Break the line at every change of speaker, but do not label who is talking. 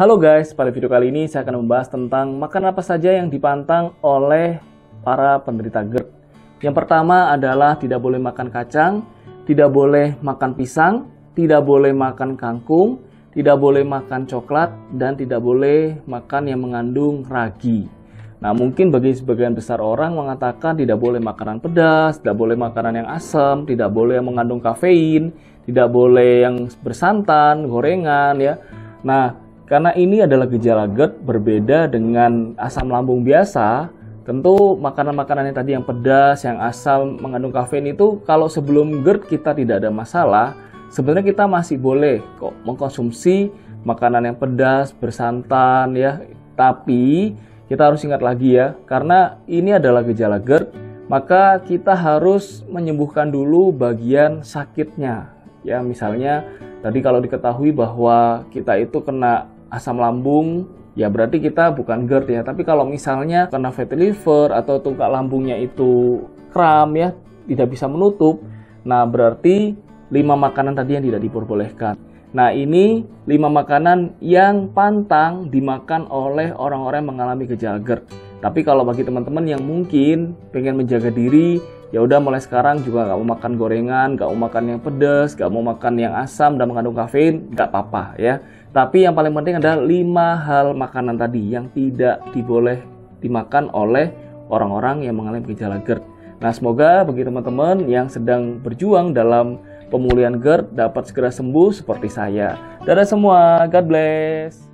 Halo guys, pada video kali ini saya akan membahas tentang makanan apa saja yang dipantang oleh para penderita GERD. Yang pertama adalah tidak boleh makan kacang, tidak boleh makan pisang, tidak boleh makan kangkung, tidak boleh makan coklat, dan tidak boleh makan yang mengandung ragi. Nah, mungkin bagi sebagian besar orang mengatakan tidak boleh makanan pedas, tidak boleh makanan yang asam, tidak boleh yang mengandung kafein, tidak boleh yang bersantan, gorengan ya. Nah, karena ini adalah gejala GERD berbeda dengan asam lambung biasa, tentu makanan-makanan yang tadi yang pedas, yang asam, mengandung kafein itu kalau sebelum GERD kita tidak ada masalah, sebenarnya kita masih boleh kok mengkonsumsi makanan yang pedas, bersantan ya. Tapi kita harus ingat lagi ya, karena ini adalah gejala GERD, maka kita harus menyembuhkan dulu bagian sakitnya. Ya, misalnya tadi kalau diketahui bahwa kita itu kena asam lambung, ya berarti kita bukan GERD ya. Tapi kalau misalnya karena fatty liver atau tungkak lambungnya itu kram ya, tidak bisa menutup, nah berarti lima makanan tadi yang tidak diperbolehkan. Nah ini lima makanan yang pantang dimakan oleh orang-orang yang mengalami gejala GERD. Tapi kalau bagi teman-teman yang mungkin pengen menjaga diri, ya udah mulai sekarang juga nggak mau makan gorengan, nggak mau makan yang pedas, nggak mau makan yang asam dan mengandung kafein, nggak apa-apa ya. Tapi yang paling penting adalah lima hal makanan tadi yang tidak diboleh dimakan oleh orang-orang yang mengalami gejala GERD. Nah, semoga bagi teman-teman yang sedang berjuang dalam pemulihan GERD dapat segera sembuh seperti saya. Dadah semua, God bless.